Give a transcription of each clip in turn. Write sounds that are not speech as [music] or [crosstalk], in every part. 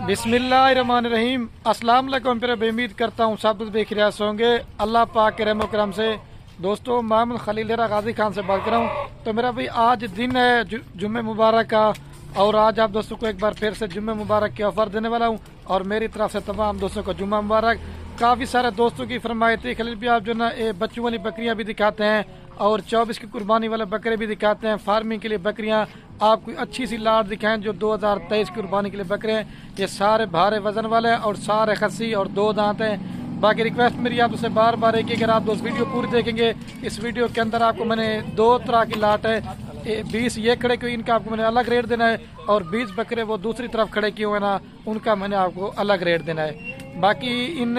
بسم اللہ الرحمن الرحیم۔ السلام علیکم۔ پھر اب امید کرتا ہوں سب بے ہوں گے۔ اللہ پاک کے رحم و کرم سے۔ دوستو محمد خلیل غازی خان سے بات کر رہا ہوں تو میرا بھائی آج دن ہے جمعہ مبارک کا۔ اور آج آپ دوستوں کو ایک بار پھر سے جمعہ مبارک کے آفر دینے والا ہوں۔ اور میری طرف سے تمام دوستوں کو جمعہ مبارک۔ کافی سارے دوستوں کی فرمائی تھی خلیل بھی آپ جو نا بچوں والی بکریاں بھی دکھاتے ہیں۔ اور چوبیس کی قربانی والے بکرے بھی دکھاتے ہیں۔ فارمنگ کے لیے بکریاں۔ آپ کو اچھی سی لاٹ دکھائیں جو دو ہزار تیئیس کی قربانی کے لیے بکرے ہیں، یہ سارے بھارے وزن والے ہیں اور سارے خسی اور دو دانت ہیں۔ باقی ریکویسٹ میری آپ سے بار بار ہے کہ اگر آپ دوست ویڈیو پوری دیکھیں گے۔ اس ویڈیو کے اندر آپ کو میں نے دو طرح کی لاٹ ہے۔ بیس یہ کھڑے کیے ان کا آپ کو میں نے الگ ریٹ دینا ہے اور بیس بکرے وہ دوسری طرف کھڑے کیے ہوئے نا؟ ان کا میں نے آپ کو الگ ریٹ دینا ہے۔ باقی ان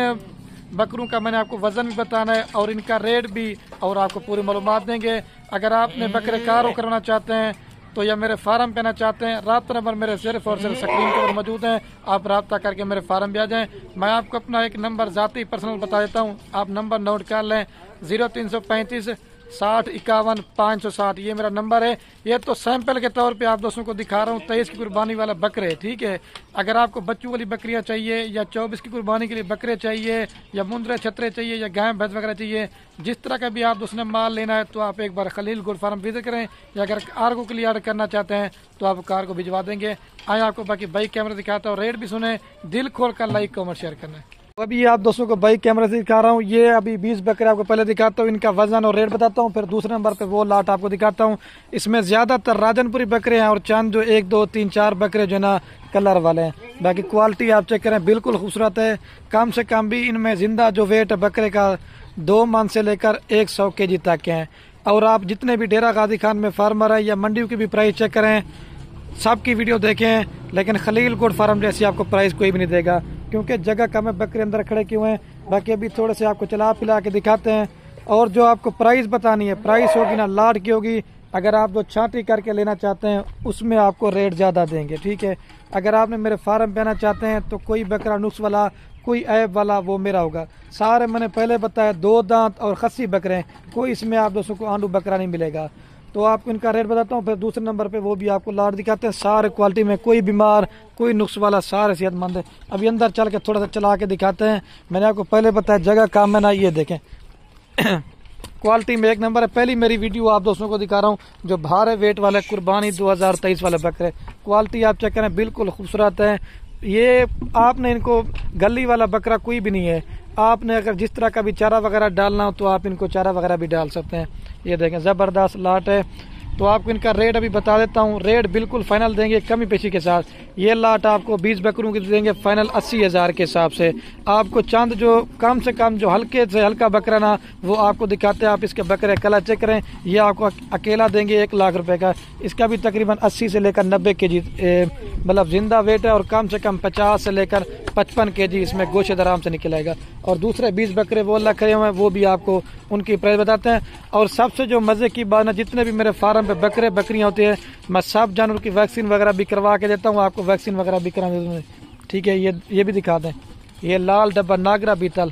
بکروں کا میں نے آپ کو وزن بھی بتانا ہے اور ان کا ریٹ بھی اور آپ کو پوری معلومات دیں گے۔ اگر آپ نے بکرے کارو کرنا چاہتے ہیں تو یا میرے فارم پہ نہ چاہتے ہیں، رابطہ نمبر میرے صرف اور صرف سکرین کے اوپر موجود ہیں۔ آپ رابطہ کر کے میرے فارم پہ آ جائیں۔ میں آپ کو اپنا ایک نمبر ذاتی پرسنل بتا دیتا ہوں۔ آپ نمبر نوٹ کر لیں۔ زیرو تین سو پینتیس ساٹھ اکاون پانچ سو ساٹھ، یہ میرا نمبر ہے۔ یہ تو سیمپل کے طور پہ آپ دوستوں کو دکھا رہا ہوں، تیئیس کی قربانی والا بکرے، ٹھیک ہے؟ اگر آپ کو بچوں والی بکریاں چاہیے، یا چوبیس کی قربانی کے لیے بکرے چاہیے، یا مندرے چھترے چاہیے، یا گائے، بھینس وغیرہ چاہیے، جس طرح کا بھی آپ دوست نے مال لینا ہے، تو آپ ایک بار خلیل گوڈ فارم وزٹ کریں۔ یا اگر کارگو کے لیے آرڈر کرنا چاہتے ہیں، تو آپ کار کو بھجوا دیں گے۔ آئے آپ کو باقی بائک کیمرہ دکھاتا ہوں، ریٹ بھی سنیں، دل کھول کر لائک کامنٹ شیئر کرنا۔ ہے ابھی آپ دوستوں کو بائک کیمرہ سے دکھا رہا ہوں۔ یہ ابھی بیس بکرے آپ کو پہلے دکھاتا ہوں۔ ان کا وزن اور ریٹ بتاتا ہوں۔ پھر دوسرے نمبر پہ وہ لاٹ آپ کو دکھاتا ہوں۔ اس میں زیادہ تر راجن پوری بکرے ہیں اور چند جو ایک، دو، تین، چار بکرے جو ہے نا کلر والے ہیں۔ باقی کوالٹی آپ چیک کریں، بالکل خوبصورت ہے۔ کم سے کم بھی ان میں زندہ جو ویٹ ہے بکرے کا، دو من سے لے کر ایک سو کے جی تک ہیں۔ اور آپ جتنے بھی ڈیرا غازی خان میں فارمر ہے یا منڈیوں کی بھی پرائس چیک کریں۔ سب کی ویڈیو دیکھیں، لیکن خلیل گوڈ فارم جیسی آپ کو پرائز کوئی بھی نہیں دے گا۔ کیونکہ جگہ کم ہے بکرے اندر کھڑے کیے ہوئے ہیں؟ باقی ابھی تھوڑے سے آپ کو چلا پلا کے دکھاتے ہیں۔ اور جو آپ کو پرائز بتانی ہے، پرائز ہوگی نا لاٹ کی ہوگی۔ اگر آپ جو چھانٹی کر کے لینا چاہتے ہیں، اس میں آپ کو ریٹ زیادہ دیں گے، ٹھیک ہے؟ اگر آپ نے میرے فارم پہ آنا چاہتے ہیں، تو کوئی بکرا نقص والا، کوئی عیب والا وہ میرا ہوگا۔ سارے میں نے پہلے بتایا، دو دانت اور خسی بکرے کوئی اس میں آپ دوستوں کو آنڈو بکرا نہیں ملے گا۔ تو آپ کو ان کا ریٹ بتاتا ہوں، پھر دوسرے نمبر پہ وہ بھی آپ کو لاٹ دکھاتے ہیں۔ سارے کوالٹی میں کوئی بیمار، کوئی نقص والا، سارے صحت مند ہے ابھی اندر چل کے تھوڑا سا چلا کے دکھاتے ہیں۔ میں نے آپ کو پہلے بتایا، جگہ کام ہے نا یہ دیکھیں۔ [coughs] کوالٹی میں ایک نمبر ہے۔ پہلی میری ویڈیو آپ دوستوں کو دکھا رہا ہوں، جو بھارے ویٹ والے قربانی دو ہزار تیئیس والے بکرے کوالٹی آپ چیک کریں، بالکل خوبصورت ہے یہ آپ نے ان کو گلی والا بکرا کوئی بھی نہیں ہے۔ آپ نے اگر جس طرح کا بھی چارہ وغیرہ ڈالنا ہو تو آپ ان کو چارہ وغیرہ بھی ڈال سکتے ہیں۔ یہ دیکھیں زبردست لاٹ ہے۔ تو آپ کو ان کا ریٹ ابھی بتا دیتا ہوں۔ ریٹ بالکل فائنل دیں گے کمی پیشی کے ساتھ۔ یہ لاٹ آپ کو بیس بکروں کی دیں گے فائنل اسی ہزار کے حساب سے۔ آپ کو چاند جو کم سے کم جو ہلکے سے ہلکا بکرا نا، وہ آپ کو دکھاتے ہیں۔ آپ اس کے بکرے کلر چیک کریں۔ یہ آپ کو اکیلا دیں گے ایک لاکھ روپے کا۔ اس کا بھی تقریباً اسی سے لے کر نبے کے جی مطلب زندہ ویٹ ہے اور کم سے کم پچاس سے لے کر پچپن کے جی اس میں گوشت آرام سے نکل آئے گا۔ اور دوسرے بیس بکرے وہ اللہ کرے ہوئے ہیں، وہ بھی آپ کو ان کی پرائز بتاتے ہیں۔ اور سب سے جو مزے کی بات ہے جتنے بھی میرے فارم پہ بکرے بکریاں ہوتی ہیں۔ میں سب جانور کی ویکسین وغیرہ بھی کروا کے دیتا ہوں، آپ کو ویکسین وغیرہ بھی کرا دیتا ہوں ٹھیک ہے، یہ یہ بھی دکھا دیں۔ یہ لال ڈبا ناگرا بیتل۔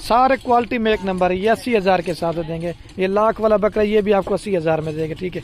سارے کوالٹی میں ایک نمبر ہے، یہ اسی ہزار کے ساتھ دیں گے۔ یہ لاکھ والا بکرا، یہ بھی آپ کو اسی ہزار میں دیں گے۔ ٹھیک ہے۔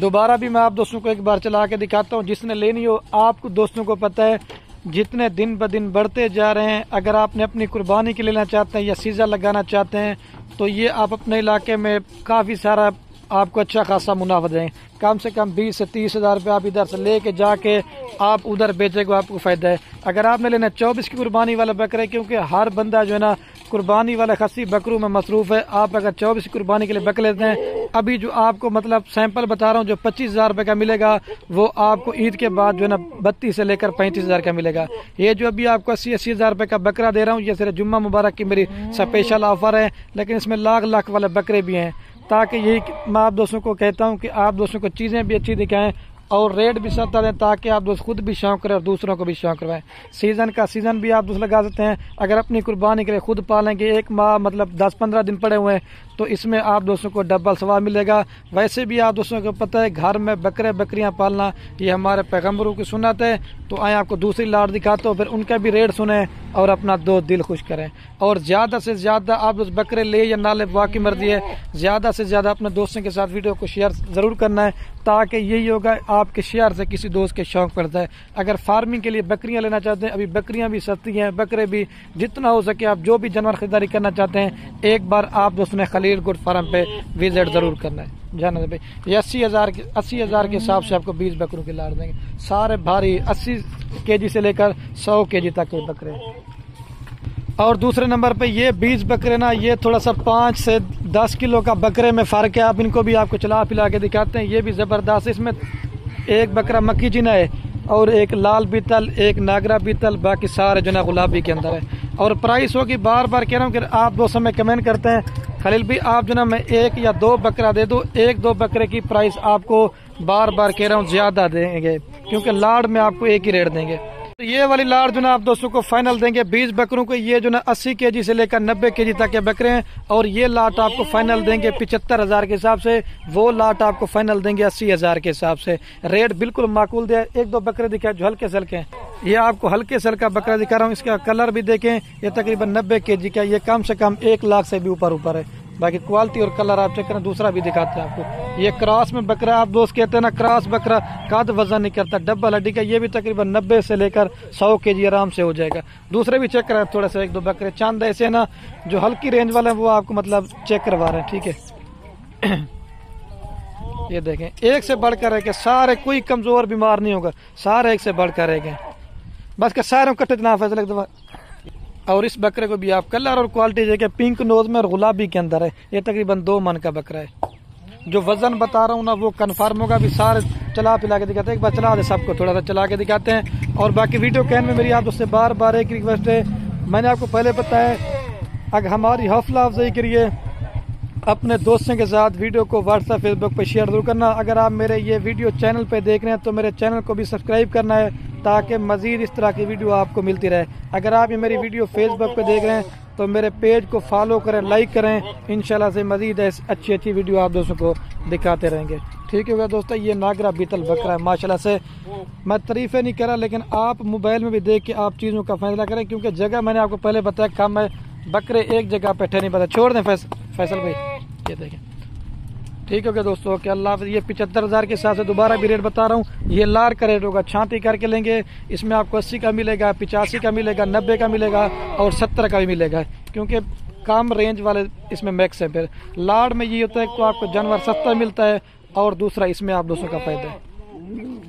دوبارہ بھی میں آپ دوستوں کو ایک بار چلا کے دکھاتا ہوں، جس نے لینی ہو، آپ کو دوستوں کو پتہ ہے، جتنے دن ب دن بڑھتے جا رہے ہیں۔ اگر آپ نے اپنی قربانی کے لینا چاہتے ہیں یا سیزا لگانا چاہتے ہیں، تو یہ آپ اپنے علاقے میں کافی سارا آپ کو اچھا خاصا منافع دیں۔ کم سے کم بیس سے تیس ہزار روپے آپ ادھر سے لے کے جا کے آپ ادھر بیچے گا آپ کو فائدہ ہے۔ اگر آپ نے لینا چوبیس کی قربانی والا بکرے، کیونکہ ہر بندہ جو ہے نا قربانی والے خسی بکروں میں مصروف ہے۔ آپ اگر چوبیس کی قربانی کے لیے بک لیتے ہیں، ابھی جو آپ کو مطلب سیمپل بتا رہا ہوں، جو پچیس ہزار روپے کا ملے گا، وہ آپ کو عید کے بعد جو ہے نا بتیس سے لے کر پینتیس ہزار کا ملے گا۔ یہ جو ابھی آپ کو اسی اسی ہزار روپے کا بکرا دے رہا ہوں، یہ صرف جمعہ مبارک کی میری اسپیشل آفر ہے، لیکن اس میں لاکھ لاکھ والے بکرے بھی ہیں۔ تاکہ یہی میں آپ دوستوں کو کہتا ہوں کہ آپ دوستوں کو چیزیں بھی اچھی دکھائیں اور ریٹ بھی سستا دیں تاکہ آپ دوست خود بھی شوق کریں اور دوسروں کو بھی شوق کروائیں۔ سیزن کا سیزن بھی آپ دوست لگا سکتے ہیں۔ اگر اپنی قربانی کے لیے خود پالیں گے ایک ماہ مطلب دس پندرہ دن پڑے ہوئے ہیں، تو اس میں آپ دوستوں کو ڈبل ثواب ملے گا۔ ویسے بھی آپ دوستوں کو پتہ ہے، گھر میں بکرے بکریاں پالنا، یہ ہمارے پیغمبروں کی سنت ہے۔ تو آئیں آپ کو دوسری لاٹ دکھاتا ہوں، پھر ان کا بھی ریٹ سنیں اور اپنا دو دل خوش کریں۔ اور زیادہ سے زیادہ آپ اس بکرے لے یا نہ لے واقعی مرضی ہے، زیادہ سے زیادہ اپنے دوستوں کے ساتھ ویڈیو کو شیئر ضرور کرنا ہے۔ تاکہ یہی ہوگا، آپ کے شیئر سے کسی دوست کے شوق پڑتا ہے اگر فارمنگ کے لیے بکریاں لینا چاہتے ہیں، ابھی بکریاں بھی سستی ہیں، بکرے بھی جتنا ہو سکے آپ جو بھی جانور خریداری کرنا چاہتے ہیں، ایک بار آپ دوست نے خلیل گڈ فارم پہ وزٹ ضرور کرنا ہے۔ جانا بھائی، یہ اسی ہزار اسی ہزار کے حساب سے آپ کو بیس بکروں کے لاڑ دیں گے۔ سارے بھاری اسی کے جی سے لے کر سو کے جی تک کے بکرے۔ اور دوسرے نمبر پہ یہ بیس بکرے نا یہ تھوڑا سا پانچ سے دس کلو کا بکرے میں فرق ہے، آپ ان کو بھی آپ کو چلا پلا کے دکھاتے ہیں، یہ بھی زبردست اس میں ایک بکرا مکی جنا ہے اور ایک لال بیتل ایک ناگرا بیتل باقی سارے جو نا گلابی کے اندر ہے۔ اور پرائس ہوگی بار بار کہہ رہا ہوں کہ آپ دو سمے کمنٹ کرتے ہیں۔ خلیل بھی آپ جو نا میں ایک یا دو بکرا دے دوں، ایک دو بکرے کی پرائس آپ کو بار بار کہہ رہا ہوں زیادہ دیں گے، کیونکہ لاڑ میں آپ کو ایک ہی ریٹ دیں گے۔ یہ والی لاڑ جو نا آپ دوستوں کو فائنل دیں گے، بیس بکروں کو، یہ جو نا اسی کے جی سے لے کر نبے کے جی تک کے بکرے ہیں اور یہ لاٹ آپ کو فائنل دیں گے پچہتر ہزار کے حساب سے، وہ لاٹ آپ کو فائنل دیں گے اسی ہزار کے حساب سے۔ ریٹ بالکل معقول دیا ایک دو بکرے دکھا جو ہلکے سلکے ہیں۔ یہ آپ کو ہلکے سل کا بکرا دکھا رہا ہوں، اس کا کلر بھی دیکھیں، یہ تقریباً نبے کے جی کا، یہ کم سے کم ایک لاکھ سے بھی اوپر اوپر ہے۔ باقی کوالٹی اور کلر آپ چیک کریں، دوسرا بھی دکھاتے ہیں آپ کو۔ یہ کراس میں بکرا، آپ دوست کہتے ہیں نا، کراس بکرا، قد وزن نہیں کرتا، ڈبل ہڈی کا یہ بھی تقریباً نبے سے لے کر سو کے جی آرام سے ہو جائے گا۔ دوسرے بھی چیک کریں تھوڑا سا ایک دو بکرے۔ چاند ایسے نا، جو ہلکی رینج والے ہیں، وہ آپ کو مطلب چیک کروا رہے ہیں، ٹھیک ہے۔ [coughs] یہ دیکھیں، ایک سے بڑھ کر رہ کے سارے کوئی کمزور بیمار نہیں ہوگا، سارے ایک سے بڑھ کر رہ گئے۔ بس کہ سارے کٹے اتنا فیصلہ ایک دفعہ اور اس بکرے کو بھی آپ کلر اور کوالٹی دیکھیں پنک نوز میں اور گلابی کے اندر ہے۔ یہ تقریباً دو من کا بکرا ہے۔ جو وزن بتا رہا ہوں نا، وہ کنفرم ہوگا۔ بھی سارے چلا پلا کے دکھاتے ہیں۔ ایک بار چلا دے سب کو، تھوڑا سا چلا کے دکھاتے ہیں۔ اور باقی ویڈیو کہنے میں میری آپ اس سے بار بار ایک ریکویسٹ ہے۔ میں نے آپ کو پہلے بتایا اگر ہماری حوصلہ افزائی کریے اپنے دوستوں کے ساتھ ویڈیو کو واٹس ایپ فیس بک پہ شیئر ضرور کرنا۔ اگر آپ میرے یہ ویڈیو چینل پہ دیکھ رہے ہیں، تو میرے چینل کو بھی سبسکرائب کرنا ہے۔ تاکہ مزید اس طرح کی ویڈیو آپ کو ملتی رہے۔ اگر آپ یہ میری ویڈیو فیس بک پہ دیکھ رہے ہیں، تو میرے پیج کو فالو کریں لائک کریں۔ انشاءاللہ سے مزید اچھی اچھی ویڈیو آپ دوستوں کو دکھاتے رہیں گے۔ ٹھیک ہے دوستو، یہ ناگرا بیتل بکرا ہے، ماشاءاللہ سے۔ میں تعریفیں نہیں کرا، لیکن آپ موبائل میں بھی دیکھ کے آپ چیزوں کا فیصلہ کریں، کیونکہ جگہ میں نے آپ کو پہلے بتایا کم ہے، بکرے ایک جگہ پہ ٹھہرے نہیں پتا چھوڑ دیں فیصل بھائی، یہ دیکھیں۔ ٹھیک ہے دوستو، کہ اللہ حافظ، یہ پچہتر ہزار کے ساتھ سے دوبارہ بھی ریٹ بتا رہا ہوں۔ یہ لار کا ریٹ ہوگا، چھانتی کر کے لیں گے۔ اس میں آپ کو اسی کا ملے گا، پچاسی کا ملے گا، نبے کا ملے گا اور ستر کا بھی ملے گا، کیونکہ کم رینج والے اس میں میکس ہے پھر لاڑ میں یہ ہوتا ہے کہ آپ کو جانور سستا ملتا ہے اور دوسرا اس میں آپ دوستوں کا فائدہ ہے۔